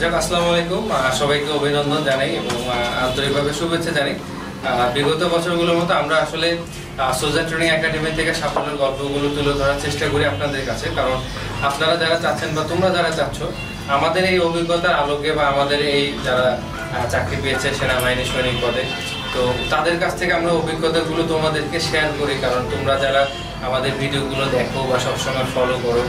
যাক, আসসালামু আলাইকুম। সবাইকে অভিনন্দন জানাই এবং আন্তরিকভাবে শুভেচ্ছা জানাই। বিগত বছরগুলোর মতো আমরা আসলে সোজা ট্রেনিং একাডেমি থেকে সাফল্যের গল্পগুলো তুলে ধরার চেষ্টা করি আপনাদের কাছে। কারণ আপনারা যারা চাচ্ছেন বা তোমরা যারা চাচ্ছ, আমাদের এই অভিজ্ঞতার আলোকে বা আমাদের এই যারা চাকরি পেয়েছে সেনাবাহিনী সৈনিক পদে, তো তাদের কাছ থেকে আমরা অভিজ্ঞতাগুলো তোমাদেরকে শেয়ার করি। কারণ তোমরা যারা আমাদের ভিডিওগুলো দেখো বা সবসময় ফলো করো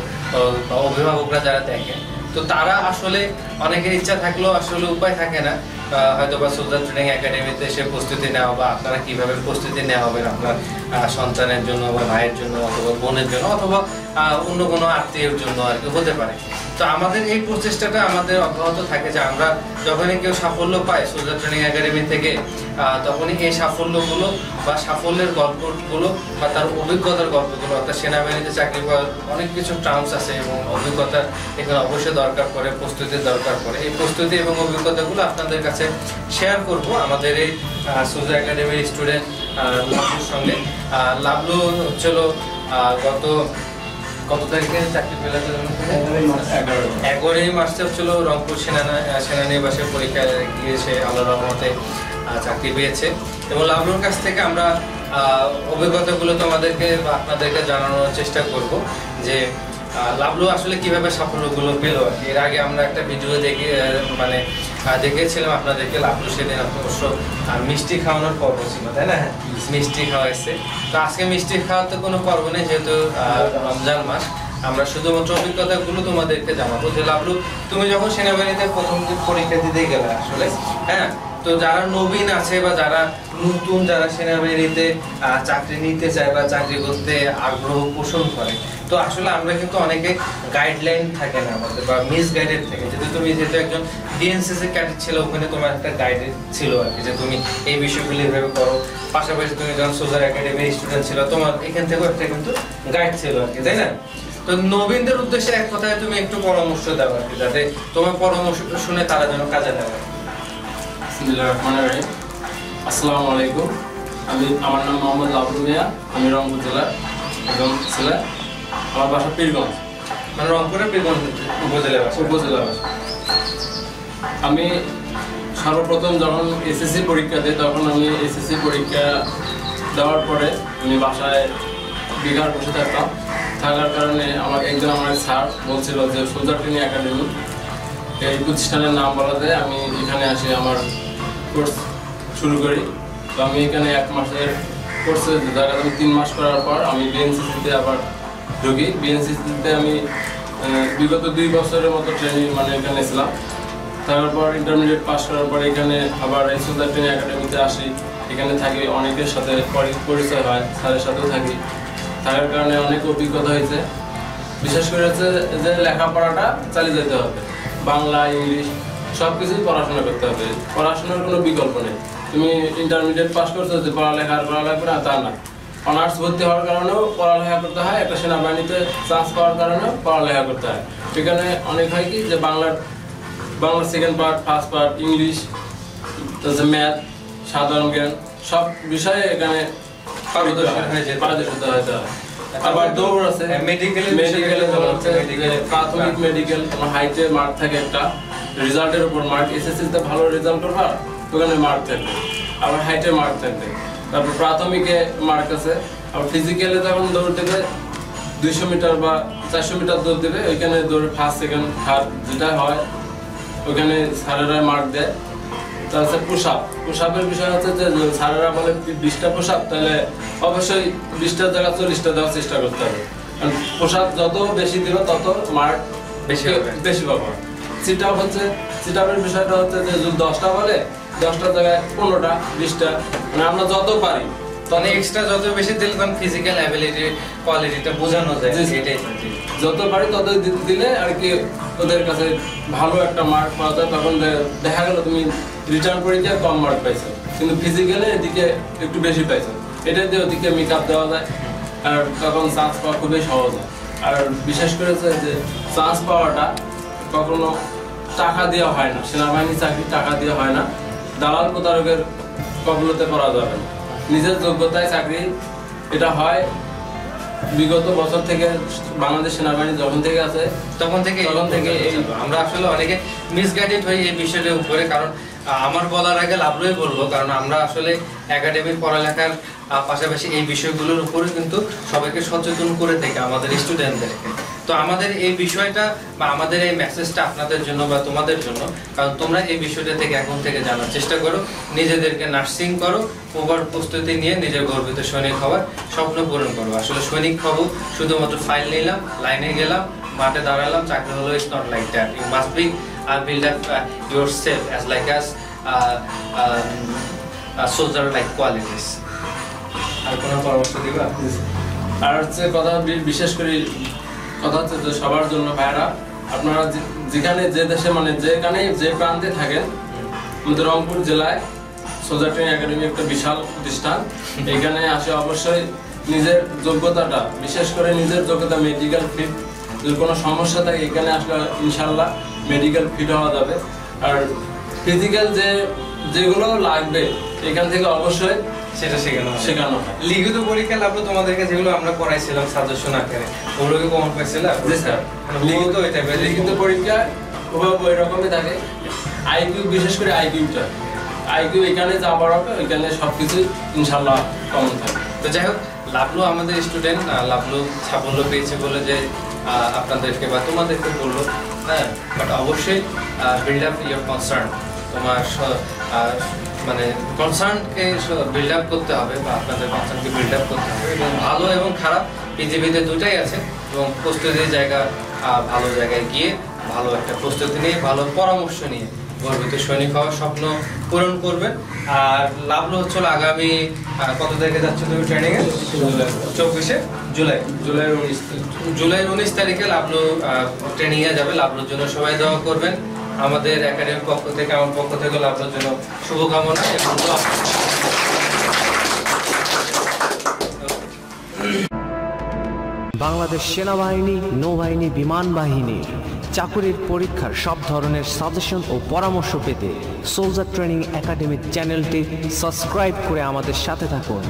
বা অভিভাবকরা যারা দেখেন তো তারা আসলে অনেকের ইচ্ছা থাকলেও আসলে উপায় থাকে না। হয়তো বা সোলজার ট্রেনিং একাডেমিতে এসে প্রস্তুতি নেওয়া বা আপনারা কীভাবে প্রস্তুতি নেওয়া হবেন আপনার সন্তানের জন্য বা ভাইয়ের জন্য অথবা বোনের জন্য অথবা অন্য কোনো আত্মীয়ের জন্য আর কি হতে পারে। তো আমাদের এই প্রচেষ্টাটা আমাদের অব্যাহত থাকে যে আমরা যখনই কেউ সাফল্য পায় সোলজার ট্রেনিং একাডেমি থেকে তখনই এই সাফল্যগুলো বা সাফল্যের গল্পগুলো বা তার অভিজ্ঞতার গল্পগুলো অর্থাৎ সেনাবাহিনীতে চাকরি পাওয়ার অনেক কিছু টার্মস আছে এবং অভিজ্ঞতা এখানে অবশ্যই দরকার পড়ে প্রস্তুতির দরকার পড়ে। এই প্রস্তুতি এবং অভিজ্ঞতাগুলো আপনাদের কাছে শেয়ার করব আমাদের এই সোজা একাডেমির স্টুডেন্ট লাভলুর সঙ্গে। লাভলু হচ্ছিল গত কত তারিখে চাকরি পেলে এগারোই মার্চে হচ্ছিল রংপুর সেনা সেনানিবাসের পরীক্ষা গিয়ে সে আল্লাহ রহমতে চাকরি পেয়েছে। এবং লাভলুর কাছ থেকে আমরা অভিজ্ঞতাগুলো তোমাদেরকে বা আপনাদেরকে জানানোর চেষ্টা করব যে লাভলু আসলে কীভাবে সাফল্যগুলো পেল। এর আগে আমরা একটা ভিডিও দেখে মানে আহ, দেখিয়েছিলাম আপনাদেরকে লাভলু সেদিন অবশ্য মিষ্টি খাওয়ানোর পর্ব ছিল তাই না? মিষ্টি খাওয়াইছে। তো আজকে মিষ্টি খাওয়ার তো কোনো পর্ব নেই যেহেতু রমজান মাস। আমরা শুধুমাত্র অভিজ্ঞতাগুলো তোমাদেরকে জানাব যে লাভলু তুমি যখন সেনাবাহিনীতে প্রথম পরীক্ষা দিতে গেলে আসলে হ্যাঁ তো যারা নবীন আছে বা যারা নতুন, যারা সেনাবাহিনীতে চাকরি নিতে চায় বা চাকরি করতে আগ্রহ পোষণ করে, তো আসলে আমরা কিন্তু অনেকে গাইডলাইন থাকে না আমাদের বা মিস গাইডেড থাকে। যেহেতু তুমি যেহেতু একজন ডিএনসিসি ক্যাডেট ছিল, ওখানে তোমার একটা গাইডেড ছিল আর কি যে তুমি এই বিষয়গুলো এভাবে করো। পাশাপাশি তুমি যখন সোজার একাডেমির স্টুডেন্ট ছিল, তোমার এখান থেকেও একটা কিন্তু গাইড ছিল আর কি তাই না? তো নবীনদের উদ্দেশ্যে এক কথায় তুমি একটু পরামর্শ দাও আর কি যাতে তোমার পরামর্শ শুনে তারা যেন কাজে দেওয়া রহিম। আসসালামু আলাইকুম। আমি আমার নাম মোহাম্মদ লাবলু মিয়া। আমি রংপুর একজন ছেলে। আমার বাসা পীরগঞ্জ। মানে রংপুরের বীরগঞ্জ উপজেলা বাসা। উপজেলা বাসা। আমি সর্বপ্রথম যখন এসএসসি পরীক্ষা দিই তখন আমি এসএসসি পরীক্ষা দেওয়ার পরে আমি বাসায় বিঘার বসে থাকতাম। থাকার কারণে আমার একজন আমার স্যার বলছিল যে সোলজার ট্রেনিং একাডেমি। এই প্রতিষ্ঠানের নাম বলাতে আমি এখানে আসি আমার কোর্স শুরু করি। তো আমি এখানে এক মাসের কোর্সে দেখা আমি তিন মাস করার পর আমি বিএনসিসিতে আবার ঢুকি। বিএনসিসিতে আমি বিগত দুই বছরের মতো ট্রেনিং মানে এখানে ছিলাম। তারপর ইন্টারমিডিয়েট পাস করার পর এখানে আবার এই সুন্দর ট্রেনিং একাডেমিতে আসি। এখানে থাকি, অনেকের সাথে পরি- পরিচয় হয়, স্যারের সাথেও থাকি। থাকার কারণে অনেক অভিজ্ঞতা হয়েছে। বিশেষ করে হচ্ছে যে লেখাপড়াটা চালিয়ে যেতে হবে। বাংলা, ইংলিশ সব কিছুই পড়াশোনা করতে হবে। পড়াশোনার কোনো বিকল্প নেই। তুমি ইন্টারমিডিয়েট পাস করছ যে পড়ালেখা আর করা লাগবে না তা না। অনার্স ভর্তি হওয়ার কারণেও পড়ালেখা করতে হয় একটা সেনাবাহিনীতে চান্স পাওয়ার কারণেও পড়ালেখা করতে হয়। সেখানে অনেক হয় কি যে বাংলার বাংলার second part first part English math সাধারণ জ্ঞান সব বিষয়ে এখানে। পারদর্শিতা হতে হয়। আবার দৌড় আছে। মেডিকেলে এর প্রাথমিক মেডিকেল তোমার হাইটে মার্ক থাকে একটা। রেজাল্টের উপর মার্ক এসএসসি তে ভালো রেজাল্ট করবা ওখানে মার্ক থাকবে। আবার হাইটে মার্ক থাকবে। তারপর প্রাথমিকে মার্ক আছে আবার ফিজিক্যালে যখন দৌড় দেবে দুইশো মিটার বা চারশো মিটার দৌড় দেবে ওইখানে দৌড়ে ফার্স্ট সেকেন্ড থার্ড যেটা হয় ওখানে স্যারেরা মার্ক দেয়। তাছাড়া পোশাক পোশাকের বিষয় হচ্ছে যে স্যারেরা বলে বিশটা পোশাক তাহলে অবশ্যই বিশটার জায়গা চল্লিশটা দেওয়ার চেষ্টা করতে হবে। কারণ পোশাক যত বেশি দিবে তত মার্ক বেশি বেশি পাবো। সিট আপ হচ্ছে সিট আপের বিষয়টা হচ্ছে যে যদি দশটা বলে দশটার জায়গায় পনেরোটা বিশটা মানে আমরা যত পারি। মানে এক্সট্রা যত বেশি দিলে তখন ফিজিক্যাল অ্যাবিলিটি কোয়ালিটিটা বোঝানো যায়। এটাই যত পারি তত দিলে আর কি ওদের কাছে ভালো একটা মার্ক পাওয়া যায়। তখন দেখা গেল তুমি রিটার্ন পরীক্ষায় কম মার্ক পাইছো কিন্তু ফিজিক্যালে এদিকে একটু বেশি পাইছো। এটা দিয়ে ওদিকে মেকআপ দেওয়া যায় আর তখন চান্স পাওয়া খুবই সহজ হয়। আর বিশেষ করে যে চান্স পাওয়াটা কখনো টাকা দেওয়া হয় না। সেনাবাহিনী চাকরি টাকা দেওয়া হয় না। দালাল প্রতারকের কবলতে পড়া যাবে না। নিজের যোগ্যতায় চাকরি এটা হয়। বিগত বছর থেকে বাংলাদেশ সেনাবাহিনী যখন থেকে আছে তখন থেকে তখন থেকে আমরা আসলে অনেকে মিসগাইডেড হই এই বিষয়টার উপরে কারণ আমার বলার আগে লাভলই বলব কারণ আমরা আসলে একাডেমিক পড়ালেখার পাশাপাশি এই বিষয়গুলোর উপরে কিন্তু সবাইকে সচেতন করে থাকি আমাদের স্টুডেন্টদেরকে তো আমাদের এই বিষয়টা বা আমাদের এই মেসেজটা আপনাদের জন্য বা তোমাদের জন্য, কারণ তোমরা এই বিষয়টা থেকে এখন থেকে জানার চেষ্টা করো। নিজেদেরকে নার্সিং করো ওভার প্রস্তুতি নিয়ে নিজের গর্বিত সৈনিক হওয়ার স্বপ্ন পূরণ করো। আসলে সৈনিক হব, শুধুমাত্র ফাইল নিলাম লাইনে গেলাম, মাঠে দাঁড়ালাম, চাকরি হলো it's not like that you must be R build up yourself as like as soldier like qualities আর কোনো পরামর্শ দিবা? আর হচ্ছে কথা বিশেষ করে কথা হচ্ছে যে সবার জন্য ভাইরা, আপনারা যেখানে যে দেশে মানে যেখানে যে প্রান্তে থাকেন, আমাদের রংপুর জেলায় সোজা ট্রেনিং একাডেমি একটা বিশাল প্রতিষ্ঠান। এখানে আসে অবশ্যই নিজের যোগ্যতাটা, বিশেষ করে নিজের যোগ্যতা মেডিকেল ফিট যদি কোনো সমস্যা থাকে, এখানে আসলে ইনশাল্লাহ মেডিকেল ফিট হওয়া যাবে। আর ফিজিক্যাল যে যেগুলো লাগবে, এখান থেকে অবশ্যই সেটা শেখানো শেখানো লিখিত পরীক্ষা লাভলো তোমাদেরকে যেগুলো আমরা পড়াইছিলাম সাজেশন আকারে। ওগুলোকে কমন পাইছিল জি স্যার। লিখিত ওই টাইপের লিখিত পরীক্ষা ওভাবে ওই রকমই থাকে। আইকিউ বিশেষ করে আইকিউটা আইকিউ এখানে যা পড়াবে ওইখানে সব কিছু ইনশাল্লাহ কমন থাকে তো যাই হোক লাভলু আমাদের স্টুডেন্ট লাভলু সাফল্য পেয়েছে বলে যে আপনাদেরকে বা তোমাদেরকে বলল হ্যাঁ? বাট অবশ্যই বিল্ড আপ ইয়োর কনসার্ন তোমার মানে কনসার্নকে বিল্ড আপ করতে হবে বা আপনাদের কনসার্নকে বিল্ড আপ করতে হবে এবং ভালো এবং খারাপ পৃথিবীতে দুটাই আছে এবং প্রস্তুতির জায়গা ভালো জায়গায় গিয়ে ভালো একটা প্রস্তুতি নিয়ে ভালো পরামর্শ নিয়ে গর্বিত সৈনিক হওয়ার স্বপ্ন পূরণ করবেন। আর লাভলো হচ্ছে আগামী কত তারিখে যাচ্ছে তুমি ট্রেনিং এ? চব্বিশে জুলাই। জুলাই উনিশ জুলাই উনিশ তারিখে লাভলু ট্রেনিং এ যাবে। লাভলুর জন্য সবাই দোয়া করবেন। আমাদের একাডেমির পক্ষ থেকে, আমার পক্ষ থেকে লাভলুর জন্য শুভকামনা এবং বাংলাদেশ সেনাবাহিনী, নৌবাহিনী, বিমান বাহিনী চাকুরির পরীক্ষার সব ধরনের সাজেশন ও পরামর্শ পেতে সোলজার ট্রেনিং একাডেমির চ্যানেলটি সাবস্ক্রাইব করে আমাদের সাথে থাকুন।